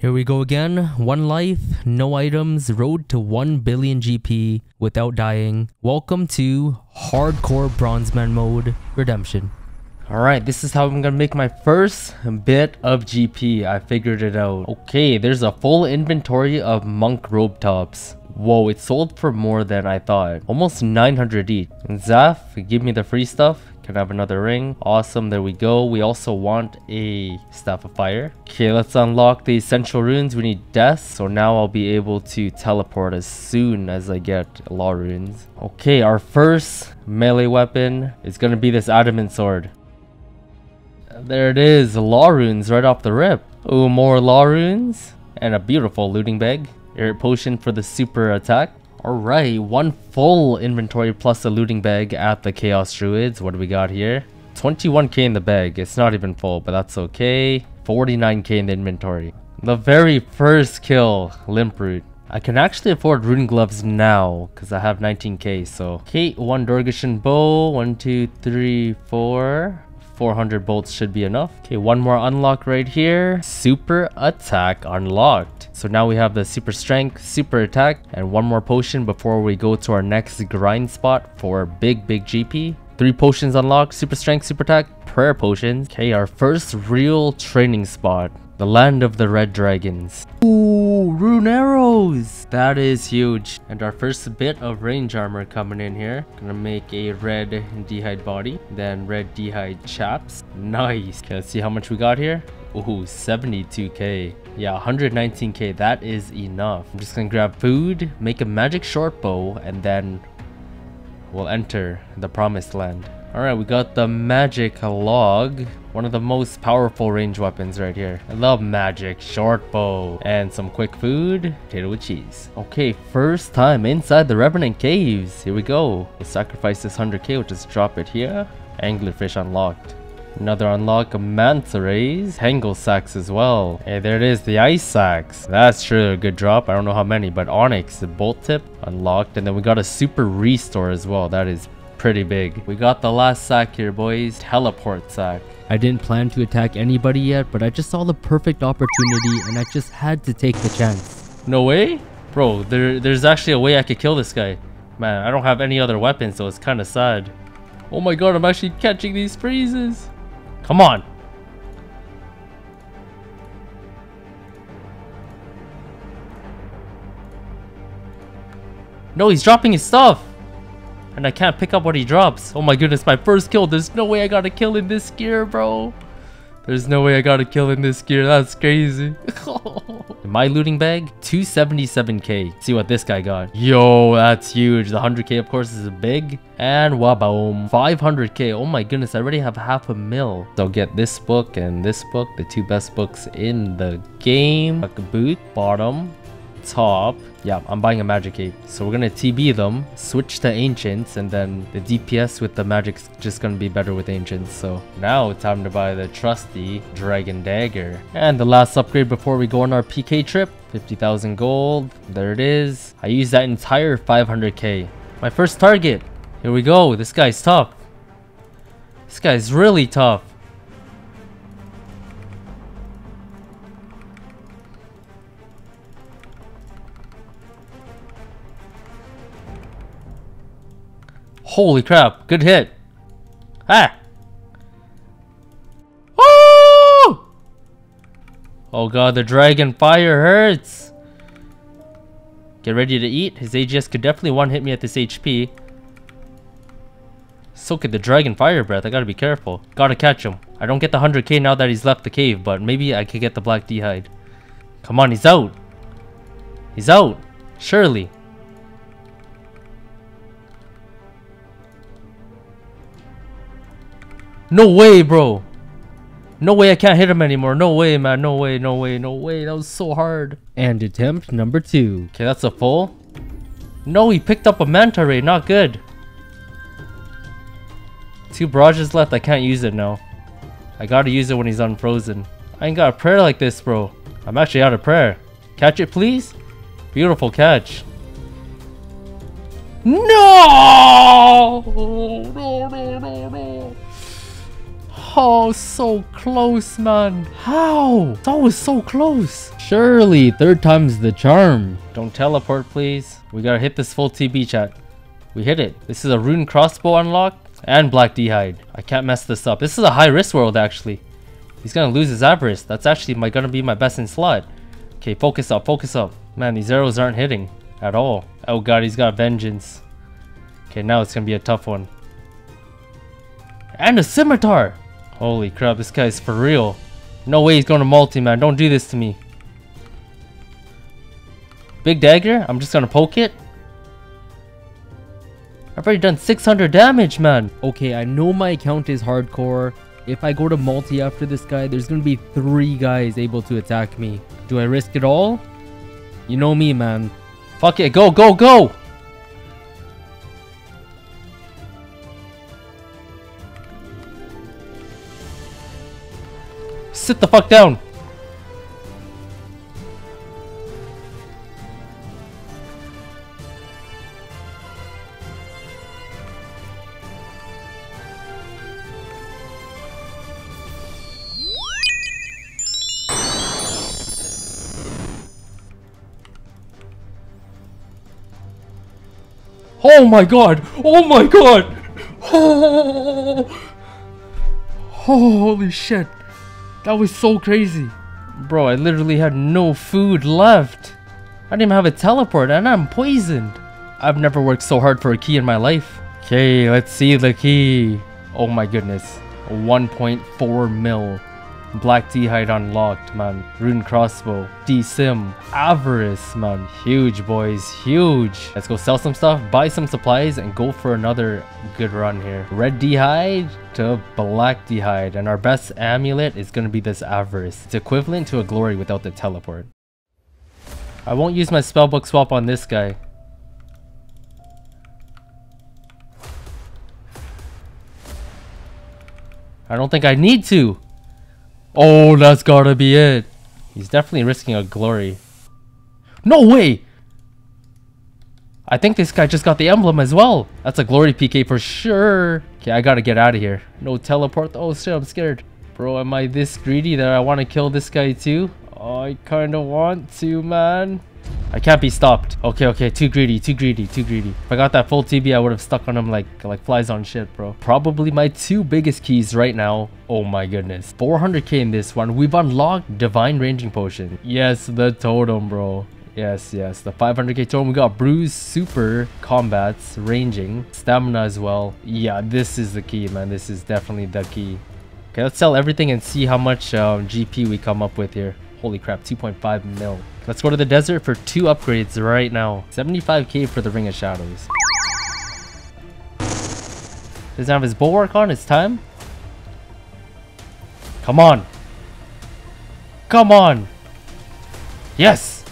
Here we go again. One life, no items, road to 1 billion GP without dying. Welcome to Hardcore Bronzeman mode redemption. Alright, this is how I'm gonna make my first bit of GP. I figured it out. Okay, there's a full inventory of monk robe tops. Whoa, it sold for more than I thought. Almost 900 each. Zaff, give me the free stuff. Have another ring? Awesome, there we go. We also want a Staff of Fire. Okay, let's unlock the Essential Runes. We need Death, so now I'll be able to teleport as soon as I get Law Runes. Okay, our first melee weapon is gonna be this Adamant Sword. There it is, Law Runes right off the rip. Oh, more Law Runes and a beautiful looting bag. Air potion for the super attack. Alright, one full inventory plus a looting bag at the Chaos Druids. What do we got here? 21k in the bag. It's not even full, but that's okay. 49k in the inventory. The very first kill, Limpwurt. I can actually afford rune gloves now because I have 19k. So, Kate, one Dorgeshuun bow. One, two, three, four. 400 bolts should be enough. Okay, one more unlock right here. Super attack unlocked. So now we have the super strength, super attack, and one more potion before we go to our next grind spot for big, big GP. Three potions unlocked, super strength, super attack, prayer potions. Okay, our first real training spot. The land of the red dragons. Ooh, rune arrows! That is huge. And our first bit of range armor coming in here. Gonna make a red d'hide body, then red d'hide chaps. Nice. Okay, let's see how much we got here. Ooh, 72k. Yeah, 119k. That is enough. I'm just gonna grab food, make a magic short bow, and then we'll enter the promised land. Alright, we got the magic log. One of the most powerful range weapons right here. I love magic, short bow, and some quick food, potato with cheese. Okay, first time inside the Revenant Caves. Here we go. We'll sacrifice this 100k, we'll just drop it here. Anglerfish unlocked. Another unlock of manta rays, tangle sacks as well. Hey, there it is, the ice sacks. That's sure a good drop. I don't know how many, but onyx, the bolt tip unlocked, and then we got a super restore as well. That is pretty big. We got the last sack here, boys. Teleport sack. I didn't plan to attack anybody yet, but I just saw the perfect opportunity and I just had to take the chance. No way? Bro, there, there's actually a way I could kill this guy. Man, I don't have any other weapons, so it's kind of sad. Oh my god, I'm actually catching these freezes. Come on. No, he's dropping his stuff. And I can't pick up what he drops. Oh my goodness, my first kill. There's no way I got a kill in this gear, bro. There's no way I got a kill in this gear. That's crazy. my looting bag, 277k. See what this guy got. Yo, that's huge. The 100k, of course, is big. And waboom, 500k. Oh my goodness, I already have half a mil. So I'll get this book and this book, the two best books in the game. A boot, bottom, top. Yeah, I'm buying a magic cape. So we're gonna TB them, switch to ancients, and then the DPS with the magic's just gonna be better with ancients. So now it's time to buy the trusty dragon dagger. And the last upgrade before we go on our PK trip, 50,000 gold. There it is. I used that entire 500k. My first target. Here we go. This guy's tough. This guy's really tough. Holy crap, good hit. Ah! Oh! Oh god, the dragon fire hurts. Get ready to eat. His AGS could definitely one-hit me at this HP. So could the dragon fire breath. I gotta be careful. Gotta catch him. I don't get the 100k now that he's left the cave, but maybe I could get the black d'hide. Come on, he's out. He's out. Surely. No way, bro. No way I can't hit him anymore. No way, man. No way, no way, no way. That was so hard. And attempt number two. Okay, that's a full. No, he picked up a manta ray. Not good. Two barrages left. I can't use it now. I gotta use it when he's unfrozen. I ain't got a prayer like this, bro. I'm actually out of prayer. Catch it, please. Beautiful catch. No! No, no, no, no. Oh, so close, man. How? That was so close. Surely, third time's the charm. Don't teleport, please. We gotta hit this full TB chat. We hit it. This is a rune crossbow unlock and black d'hide. I can't mess this up. This is a high risk world, actually. He's gonna lose his avarice. That's actually my gonna be my best in slot. Okay, focus up, focus up. Man, these arrows aren't hitting at all. Oh god, he's got vengeance. Okay, now it's gonna be a tough one. And a scimitar! Holy crap, this guy's for real. No way he's going to multi, man. Don't do this to me. Big dagger? I'm just gonna poke it? I've already done 600 damage, man. Okay, I know my account is hardcore. If I go to multi after this guy, there's gonna be three guys able to attack me. Do I risk it all? You know me, man. Fuck it, go, go, go! Sit the fuck down. Oh my god! Oh my god! Oh, holy shit! That was so crazy. Bro, I literally had no food left. I didn't even have a teleport and I'm poisoned. I've never worked so hard for a key in my life. Okay, let's see the key. Oh my goodness. 1.4 mil. Black d'hide unlocked, man. Rune crossbow. D-sim. Avarice, man. Huge, boys. Huge. Let's go sell some stuff, buy some supplies, and go for another good run here. Red d'hide to black d'hide. And our best amulet is going to be this avarice. It's equivalent to a glory without the teleport. I won't use my spellbook swap on this guy. I don't think I need to. Oh, that's gotta be it. He's definitely risking a glory. No way! I think this guy just got the emblem as well. That's a glory PK for sure. Okay, I gotta get out of here. No teleport. Oh shit, I'm scared. Bro, am I this greedy that I want to kill this guy too? Oh, I kind of want to, man. I can't be stopped. Okay, okay, too greedy, too greedy, too greedy. If I got that full TB, I would have stuck on him like like flies on shit, bro. Probably my two biggest keys right now. Oh my goodness. 400k in this one. We've unlocked Divine Ranging Potion. Yes, the totem, bro. Yes, yes. The 500k totem. We got Brews, Super, Combats, Ranging, Stamina as well. Yeah, this is the key, man. This is definitely the key. Okay, let's sell everything and see how much um, GP we come up with here. Holy crap, 2.5 mil. Let's go to the desert for two upgrades right now. 75k for the Ring of Shadows. Doesn't have his bulwark on, it's time. Come on. Come on. Yes!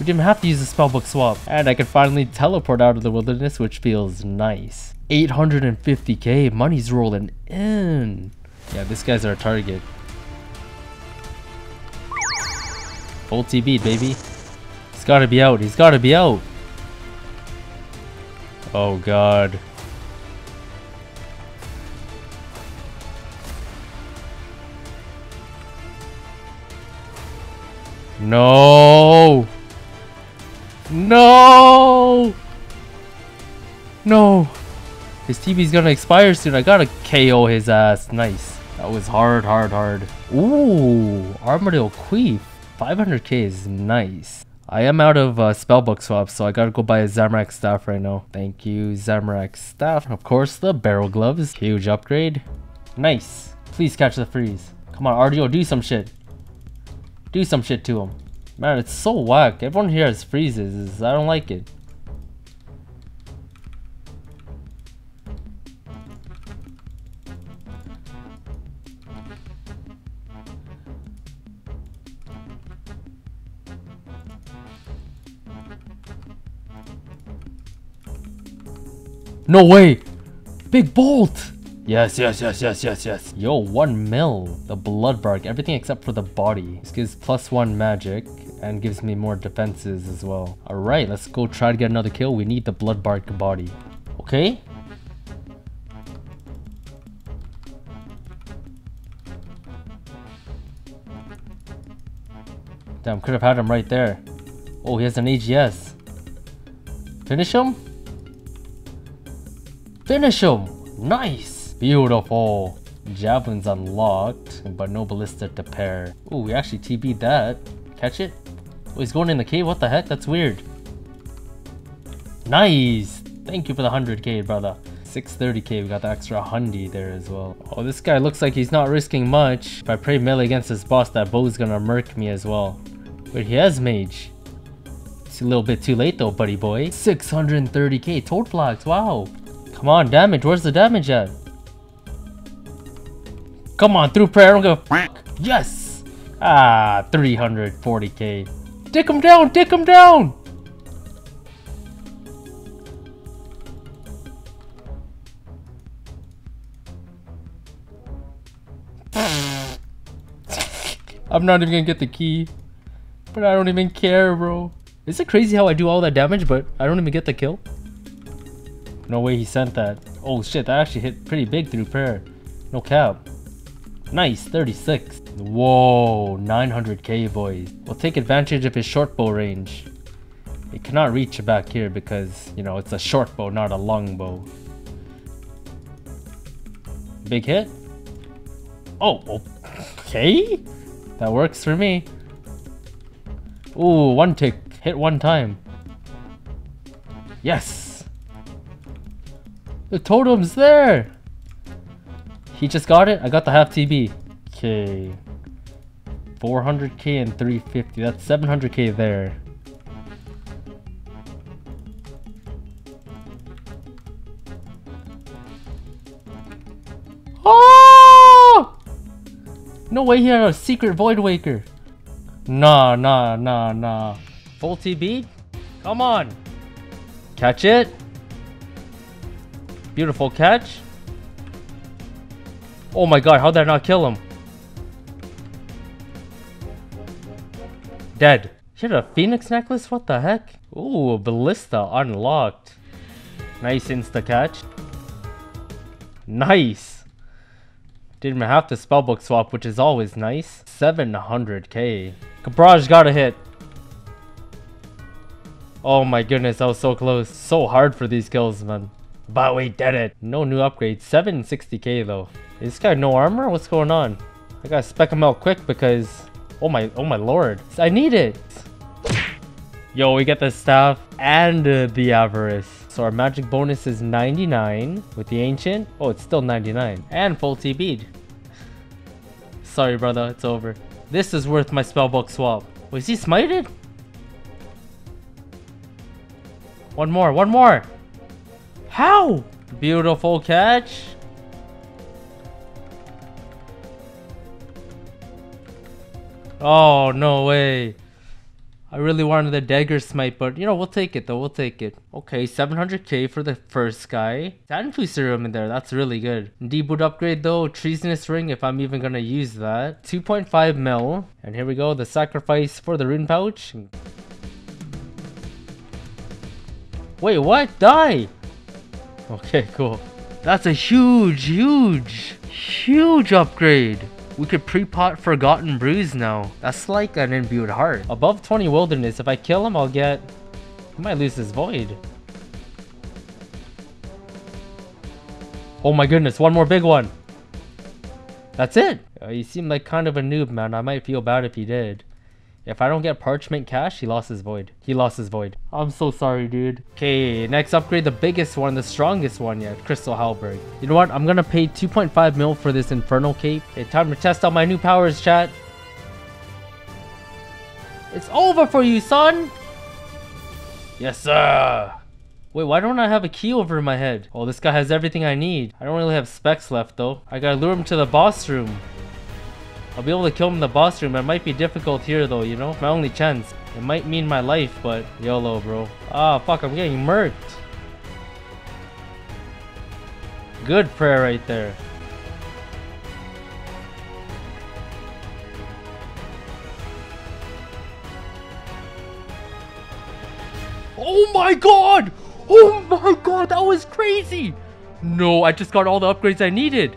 We didn't have to use the spellbook swap. And I can finally teleport out of the wilderness, which feels nice. 850k, money's rolling in. Yeah, this guy's our target. Full TB, baby. He's gotta be out. He's gotta be out. Oh, God. No! No! No! His TB's gonna expire soon. I gotta KO his ass. Nice. That was hard, hard, hard. Ooh, Armadyl Queef. 500k is nice. I am out of uh, spellbook swaps, so I gotta go buy a Zamorak staff right now. Thank you, Zamorak staff. Of course, the Barrows gloves. Huge upgrade. Nice. Please catch the freeze. Come on, RDO, do some shit. Do some shit to him. Man, it's so whack. Everyone here has freezes. I don't like it. No way! Big bolt! Yes, yes, yes, yes, yes, yes. Yo, one mil. The blood bark, everything except for the body. This gives plus one magic and gives me more defenses as well. All right, let's go try to get another kill. We need the blood bark body. Okay. Damn, could have had him right there. Oh, he has an AGS. Finish him? Finish him! Nice! Beautiful. Javelin's unlocked, but no ballista to pair. Oh, we actually TB'd that. Catch it? Oh, he's going in the cave? What the heck? That's weird. Nice! Thank you for the 100k, brother. 630k, we got the extra hundy there as well. Oh, this guy looks like he's not risking much. If I pray melee against this boss, that bow's gonna murk me as well. But he has mage. It's a little bit too late though, buddy boy. 630k, toadflax, wow. Come on, damage, where's the damage at? Come on, through prayer, I don't give a Yes! Ah, 340k. Dick him down, dick him down! I'm not even gonna get the key. But I don't even care, bro. Is it crazy how I do all that damage, but I don't even get the kill? No way he sent that. Oh shit, that actually hit pretty big through prayer. No cap. Nice, 36. Whoa, 900k boys. We'll take advantage of his short bow range. It cannot reach back here because, you know, it's a short bow, not a long bow. Big hit? Oh, okay. That works for me. Ooh, one tick. Hit one time. Yes! The totem's there! He just got it? I got the half TB. Okay. 400k and 350. That's 700k there. Oh! No way he had a secret Void Waker. Nah, nah, nah, nah. Full TB? Come on. Catch it. Beautiful catch. Oh my god, how'd I not kill him? Dead. He had a phoenix necklace? What the heck? Ooh, ballista unlocked. Nice insta catch. Nice. Didn't even have to spellbook swap, which is always nice. 700k. Cabrage got a hit. Oh my goodness, that was so close. So hard for these kills, man. But we did it. No new upgrades. 760k though. Is this guy no armor? What's going on? I gotta spec him out quick because... Oh my, oh my lord. I need it. Yo, we get the staff and the avarice. So our magic bonus is 99 with the ancient. Oh, it's still 99 and full TB. Sorry, brother, it's over. This is worth my spellbook swap. Oh, Was he smited? One more, one more. How? Beautiful catch. Oh, no way. I really wanted the dagger smite, but you know, we'll take it though, we'll take it. Okay, 700k for the first guy. Sanfew serum in there, that's really good. Deboot upgrade though, treasonous ring if I'm even gonna use that. 2.5 mil. And here we go, the sacrifice for the rune pouch. Wait, what? Die! Okay, cool. That's a huge, huge, huge upgrade. We could pre-pot Forgotten Brews now. That's like an imbued heart. Above 20 wilderness, if I kill him, I'll get... He might lose his void. Oh my goodness, one more big one. That's it. Uh, you seem like kind of a noob, man. I might feel bad if he did. If I don't get parchment cash, he lost his void. He lost his void. I'm so sorry, dude. Okay, next upgrade, the biggest one, the strongest one yet, Crystal Halberd. You know what? I'm gonna pay 2.5 mil for this Infernal Cape. Okay, time to test out my new powers, chat. It's over for you, son! Yes, sir! Wait, why don't I have a key over my head? Oh, this guy has everything I need. I don't really have specs left, though. I gotta lure him to the boss room. I'll be able to kill him in the boss room. It might be difficult here though, you know? My only chance. It might mean my life, but YOLO, bro. Ah, fuck, I'm getting murked. Good prayer right there. Oh my god! Oh my god, that was crazy! No, I just got all the upgrades I needed.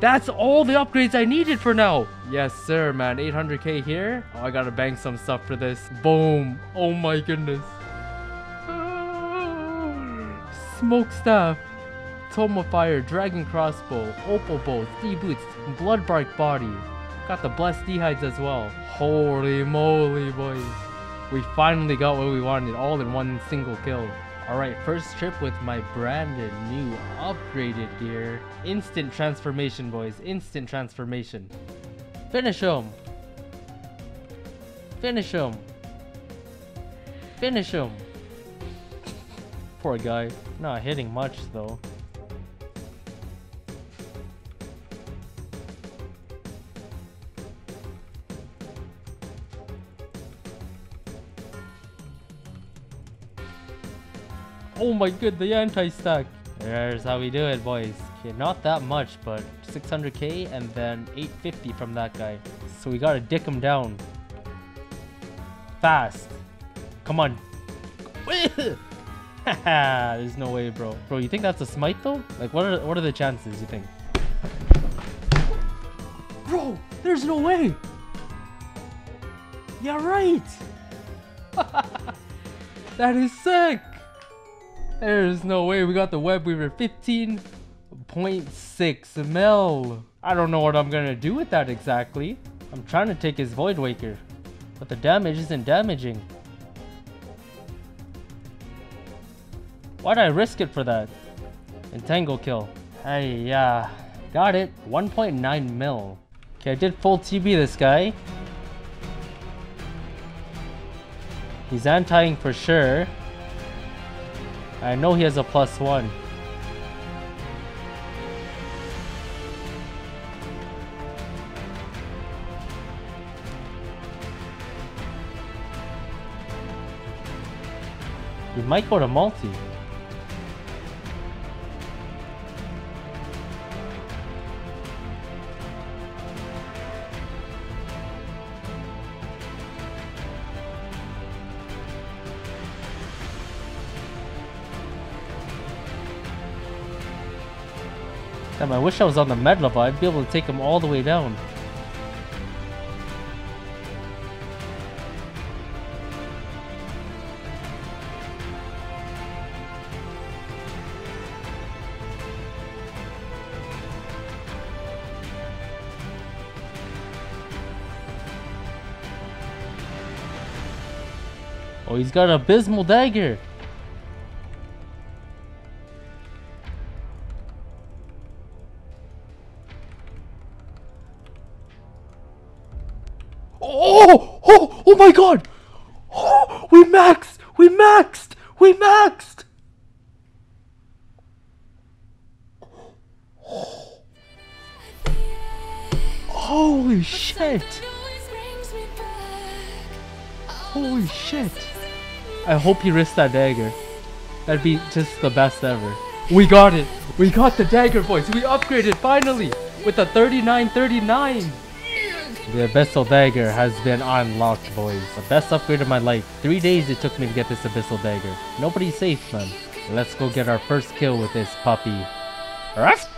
That's all the upgrades I needed for now. Yes, sir, man. 800k here. Oh, I gotta bang some stuff for this. Boom. Oh my goodness. Smoke staff. Tome of Fire, Dragon Crossbow, Opal Bow, Three Boots, Bloodbark Body. Got the Blessed Hides as well. Holy moly, boys. We finally got what we wanted all in one single kill. Alright, first trip with my brand new upgraded gear. Instant transformation, boys. Instant transformation. Finish him. Finish him. Finish him. Poor guy. Not hitting much, though. Oh my god, the anti-stack. There's how we do it, boys. Okay, not that much, but 600k and then 850 from that guy. So we gotta dick him down. Fast. Come on. There's no way, bro. Bro, you think that's a smite though? Like, what are what are the chances? You think? Bro, there's no way. Yeah, right. that is sick. There's no way we got the web weaver 15.6 mil. I don't know what I'm gonna do with that exactly. I'm trying to take his void waker, but the damage isn't damaging. Why'd I risk it for that? Entangle kill. Hey, yeah. Got it. 1.9 mil. Okay, I did full TB this guy. He's anti-ing for sure. I know he has a plus one. He might go to multi. Damn, I wish I was on the med level. I'd be able to take him all the way down. Oh, he's got an abyssal dagger. Oh, my god! Oh, we maxed! We maxed! We maxed! Holy shit! Holy shit! I hope he risked that dagger. That'd be just the best ever. We got it! We got the dagger, boys! We upgraded finally! With the 3939! The Abyssal Dagger has been unlocked, boys. The best upgrade of my life. Three days it took me to get this Abyssal Dagger. Nobody's safe, man. Let's go get our first kill with this puppy. Ruff!